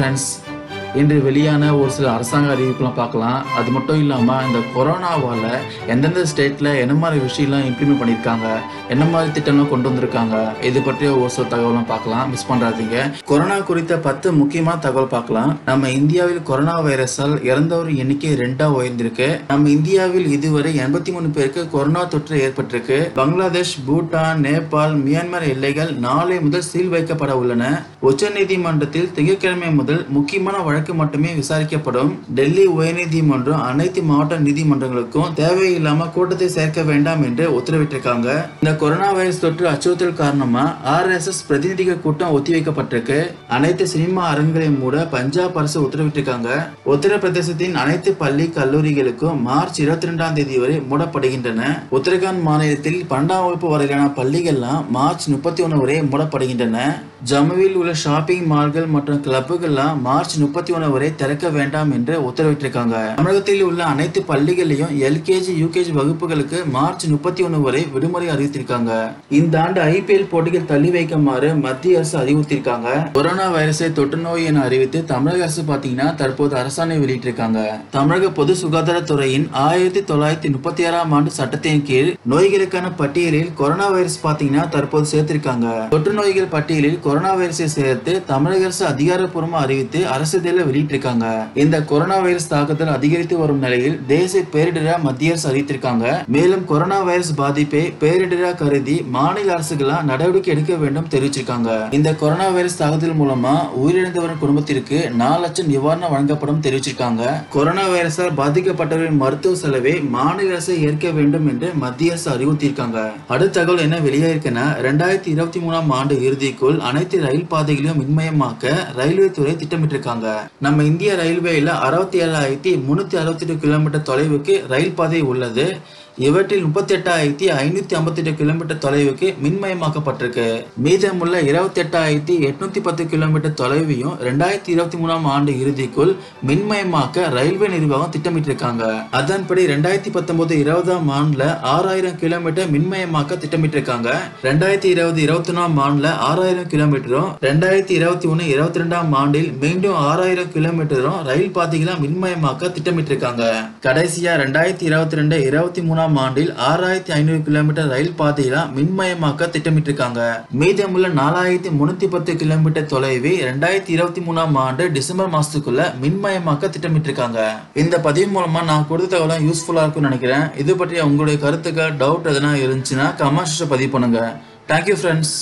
Friends இன்று வெளியான ஒரு சில அரசாங்க அறிவிப்புலாம் பார்க்கலாம். அது மட்டும் இல்லாமல் இந்த கொரோனாவால் எந்தெந்த ஸ்டேட்டில் என்ன மாதிரி விஷயம்லாம் இம்ப்ளிமெண்ட் பண்ணியிருக்காங்க என்ன மாதிரி திட்டம்லாம் கொண்டு வந்திருக்காங்க இது பற்றிய ஒரு சில தகவலாம் பார்க்கலாம். மிஸ் பண்ணுறாதீங்க கொரோனா குறித்த பத்து முக்கியமான தகவல் பார்க்கலாம். நம்ம இந்தியாவில் கொரோனா வைரஸால் இறந்தவர் எண்ணிக்கை ரெண்டா உயர்ந்திருக்கு. நம்ம இந்தியாவில் இதுவரை எண்பத்தி மூணு பேருக்கு கொரோனா தொற்று ஏற்பட்டிருக்கு. பங்களாதேஷ் பூட்டான் நேபாள் மியான்மர் எல்லைகள் நாளை முதல் சீல் வைக்கப்பட உள்ளன. உச்சநீதிமன்றத்தில் திங்கட்கிழமை முதல் முக்கியமான வழக்கு மட்டுமே விசாரிக்கப்படும். டெல்லி உயர்நீதிமன்றம் அனைத்து மாவட்ட நீதிமன்றங்களுக்கும் தேவையில்லாம கூட்டத்தை சேர்க்க வேண்டாம் என்று உத்தரவிட்டிருக்காங்க. இந்த கொரோனா வைரஸ் தொற்று அச்சுறுத்தல் காரணமா ஆர்எஸ்எஸ் பிரதிநிதிகள் கூட்டம் ஒத்திவைக்கப்பட்டிருக்கு. அனைத்து சினிமா அரங்குகளையும் மூட பஞ்சாப் அரசு உத்தரவிட்டிருக்காங்க. உத்தரப்பிரதேசத்தின் அனைத்து பள்ளி கல்லூரிகளுக்கும் மார்ச் இருபத்தி ரெண்டாம் தேதி வரை மூடப்படுகின்றன. உத்தரகாண்ட் மாநிலத்தில் பன்னெண்டாம் வகுப்பு வரையிலான பள்ளிகள்லாம் மார்ச் முப்பத்தி ஒன்று வரை மூடப்படுகின்றன. ஜம்முவில் உள்ள ஷாப்பிங் மால்கள் மற்றும் கிளப்புகள்லாம் மார்ச் முப்பத்தி ஒன்று வரை திறக்க வேண்டாம் என்று உத்தரவிட்டிருக்காங்க. தமிழகத்தில் உள்ள அனைத்து பள்ளிகளையும் எல்கேஜி யூகேஜி வகுப்புகளுக்கு மார்ச் முப்பத்தி ஒன்று வரை விடுமுறை அறிவித்திருக்காங்க. இந்த ஆண்டு ஐபிஎல் போட்டிகள் தள்ளி வைக்குமாறு மத்திய அரசு அறிவுறுத்தியிருக்காங்க. கொரோனா வைரஸை தொற்று நோய் என அறிவித்து தமிழக அரசு பாத்தீங்கன்னா தற்போது அரசாணை வெளியிட்டிருக்காங்க. தமிழக பொது சுகாதாரத்துறையின் ஆயிரத்தி தொள்ளாயிரத்தி முப்பத்தி ஆறாம் ஆண்டு சட்டத்தின் கீழ் நோய்களுக்கான பட்டியலில் கொரோனா வைரஸ் பாத்தீங்கன்னா தற்போது சேர்த்திருக்காங்க. தொற்று நோய்கள் பட்டியலில் கொரோனா வைரஸை சேர்த்து தமிழக அரசு அதிகாரப்பூர்வமாக அறிவித்து அரசு அரசிதழில் வெளியிட்டிருக்காங்க. இந்த கொரோனா வைரஸ் தாக்குதல் அதிகரித்து வரும் நிலையில் தேசிய பேரிடரா மத்திய அரசு அறிவித்திருக்காங்க. மேலும் கொரோனா வைரஸ் பாதிப்பை பேரிடரா கருதி மாநில அரசுகளா நடவடிக்கை எடுக்க வேண்டும் தெரிவிச்சிருக்காங்க. இந்த கொரோனா வைரஸ் தாக்குதல் மூலமா உயிரிழந்தவரின் குடும்பத்திற்கு நாலு லட்சம் நிவாரணம் வழங்கப்படும் தெரிவிச்சிருக்காங்க. கொரோனா வைரஸால் பாதிக்கப்பட்டவரின் மருத்துவ செலவை மாநில அரசு ஏற்க வேண்டும் என்று மத்திய அரசு அறிவுறுத்தியிருக்காங்க. அடுத்த தகவல் என்ன வெளியாயிருக்குன்னா ரெண்டாயிரத்தி இருபத்தி மூணாம் ஆண்டு இறுதிக்குள் அனைத்து ரயில் பாதைகளையும் மின்மயமாக்க ரயில்வே துறை திட்டமிட்டிருக்காங்க. நம்ம இந்திய ரயில்வேல அறுபத்தி ஏழாயிரத்தி முந்நூற்றி அறுபத்தி எட்டு கிலோமீட்டர் தொலைவுக்கு ரயில் பாதை உள்ளது. இவற்றில் முப்பத்தி எட்டாயிரத்தி ஐநூத்தி ஐம்பத்தி எட்டு கிலோமீட்டர் தொலைவுக்கு மின்மயமாக்கப்பட்டிருக்கு. மீதமுள்ள இருபத்தி எட்டாயிரத்தி எட்நூத்தி பத்து கிலோமீட்டர் தொலைவையும் ரெண்டாயிரத்தி இருபத்தி மூணாம் ஆண்டு இறுதிக்குள் மின்மயமாக்க ரயில்வே நிர்வாகம் திட்டமிட்டிருக்காங்க. அதன்படி ரெண்டாயிரத்தி பத்தொன்பது இருபதாம் ஆண்டுல ஆறாயிரம் கிலோமீட்டர் மின்மயமாக்க திட்டமிட்டிருக்காங்க. ரெண்டாயிரத்தி இருபது இருபத்தி ஒன்னாம் ஆண்டுல ஆறாயிரம் கிலோமீட்டரும் ரெண்டாயிரத்தி இருபத்தி ஒன்னு இருபத்தி ரெண்டாம் ஆண்டில் மீண்டும் ஆறாயிரம் கிலோமீட்டரும் ரயில் பாதைகளை மின்மயமாக்க திட்டமிட்டிருக்காங்க. கடைசியா ரெண்டாயிரத்தி இருபத்தி ரெண்டு இருபத்தி மூணாம் ஆண்டில் ஆறாயிரத்தி ஐநூறு கிலோமீட்டர் ரயில் பாதைகளை மின்மயமாக்க திட்டமிட்டிருக்காங்க. மீதமுள்ள நாலாயிரத்தி முன்னூத்தி பத்து கிலோமீட்டர் தொலைவை ரெண்டாயிரத்தி இருபத்தி மூணாம் ஆண்டு டிசம்பர் மாசத்துக்குள்ள மின்மயமாக்க திட்டமிட்டிருக்காங்க. இந்த பதிவு மூலமா நான் கொடுத்த தகவலாம் யூஸ்ஃபுல்லா இருக்கும்னு நினைக்கிறேன். இது பற்றி உங்களுடைய கருத்துக்கள் டவுட் எதனா இருந்துச்சுன்னா கமெண்ட்ஸ் பதிவு பண்ணுங்க. Thank you friends